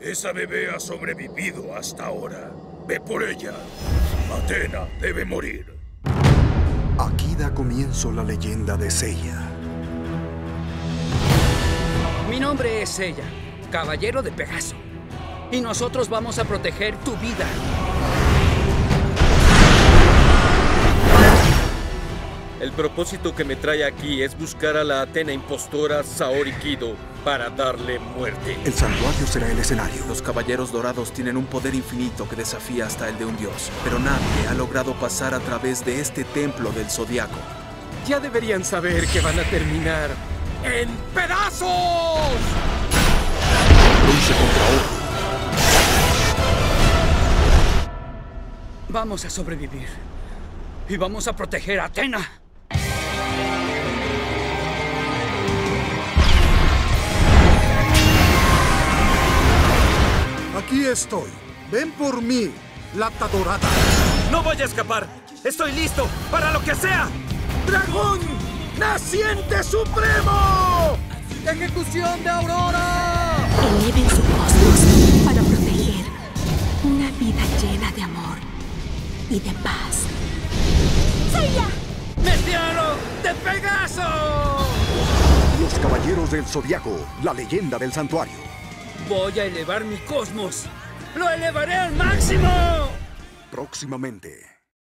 Esa bebé ha sobrevivido hasta ahora. Ve por ella. Atena debe morir. Aquí da comienzo la leyenda de Seiya. Mi nombre es Seiya, caballero de Pegaso. Y nosotros vamos a proteger tu vida. El propósito que me trae aquí es buscar a la Atena impostora Saori Kido para darle muerte. El santuario será el escenario. Los caballeros dorados tienen un poder infinito que desafía hasta el de un dios, pero nadie ha logrado pasar a través de este templo del zodiaco. Ya deberían saber que van a terminar en pedazos. Bronce contra oro. Vamos a sobrevivir. Y vamos a proteger a Atena. Aquí estoy. Ven por mí, lata dorada. No voy a escapar. Estoy listo para lo que sea. ¡Dragón! ¡Naciente Supremo! ¡Ejecución de Aurora! Eleven su cosmos para proteger una vida llena de amor y de paz. ¡Seiya! ¡Mestiano de Pegaso! Los caballeros del zodiaco, la leyenda del santuario. Voy a elevar mi cosmos. ¡Lo elevaré al máximo! Próximamente.